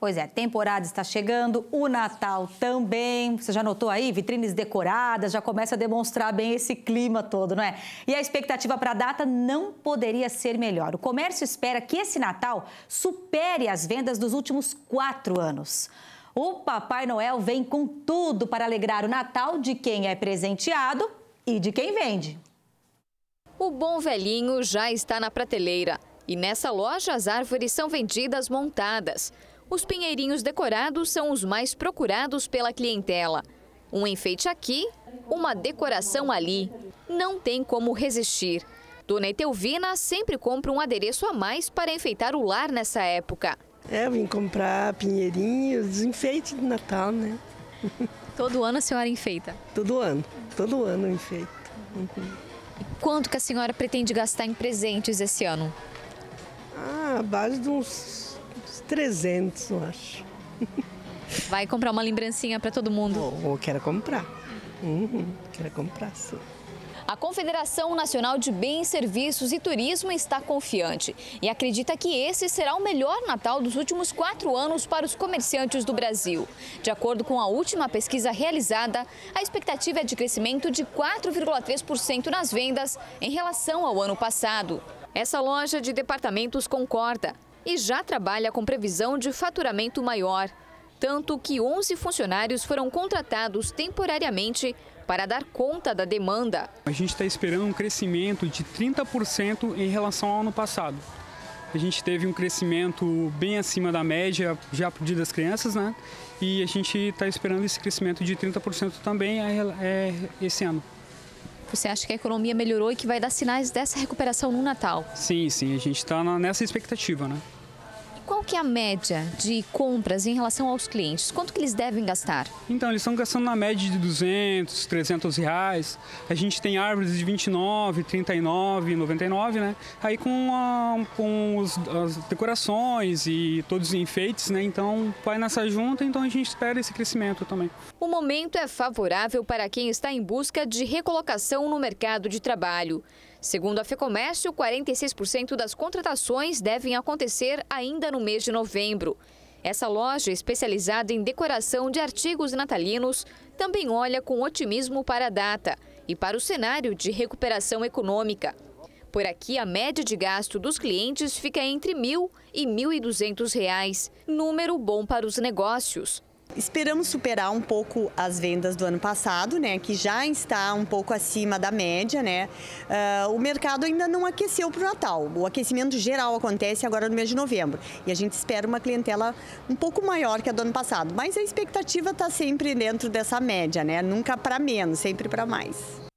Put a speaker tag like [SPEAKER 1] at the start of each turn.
[SPEAKER 1] Pois é, temporada está chegando, o Natal também. Você já notou aí? Vitrines decoradas, já começa a demonstrar bem esse clima todo, não é? E a expectativa para a data não poderia ser melhor. O comércio espera que esse Natal supere as vendas dos últimos quatro anos. O Papai Noel vem com tudo para alegrar o Natal de quem é presenteado e de quem vende.
[SPEAKER 2] O bom velhinho já está na prateleira. E nessa loja as árvores são vendidas montadas. Os pinheirinhos decorados são os mais procurados pela clientela. Um enfeite aqui, uma decoração ali. Não tem como resistir. Dona Etelvina sempre compra um adereço a mais para enfeitar o lar nessa época.
[SPEAKER 3] É, eu vim comprar pinheirinhos, enfeite de Natal, né?
[SPEAKER 2] Todo ano a senhora enfeita?
[SPEAKER 3] Todo ano, todo ano eu enfeito. Uhum.
[SPEAKER 2] Quanto que a senhora pretende gastar em presentes esse ano?
[SPEAKER 3] Ah, a base de uns 300, eu acho.
[SPEAKER 2] Vai comprar uma lembrancinha para todo mundo?
[SPEAKER 3] Ou, quero comprar. Uhum, quero comprar, sim.
[SPEAKER 2] A Confederação Nacional de Bens, Serviços e Turismo está confiante e acredita que esse será o melhor Natal dos últimos quatro anos para os comerciantes do Brasil. De acordo com a última pesquisa realizada, a expectativa é de crescimento de 4,3% nas vendas em relação ao ano passado. Essa loja de departamentos concorda e já trabalha com previsão de faturamento maior. Tanto que 11 funcionários foram contratados temporariamente para dar conta da demanda.
[SPEAKER 4] A gente está esperando um crescimento de 30% em relação ao ano passado. A gente teve um crescimento bem acima da média já por dia das crianças, né? E a gente está esperando esse crescimento de 30% também é, é, esse ano.
[SPEAKER 2] Você acha que a economia melhorou e que vai dar sinais dessa recuperação no Natal?
[SPEAKER 4] Sim, sim, a gente está nessa expectativa, né?
[SPEAKER 2] Qual que é a média de compras em relação aos clientes? Quanto que eles devem gastar?
[SPEAKER 4] Então, eles estão gastando na média de 200, 300 reais. A gente tem árvores de 29, 39, 99, né? Aí com, a, com os, as decorações e todos os enfeites, né? Então, vai nessa junta, então a gente espera esse crescimento também.
[SPEAKER 2] O momento é favorável para quem está em busca de recolocação no mercado de trabalho. Segundo a FEComércio, 46% das contratações devem acontecer ainda no mês de novembro. Essa loja, especializada em decoração de artigos natalinos, também olha com otimismo para a data e para o cenário de recuperação econômica. Por aqui, a média de gasto dos clientes fica entre R$ 1.000 e R$ 1.200, número bom para os negócios.
[SPEAKER 5] Esperamos superar um pouco as vendas do ano passado, né, que já está um pouco acima da média, né. Uh, o mercado ainda não aqueceu para o Natal. O aquecimento geral acontece agora no mês de novembro e a gente espera uma clientela um pouco maior que a do ano passado. Mas a expectativa está sempre dentro dessa média, né, nunca para menos, sempre para mais.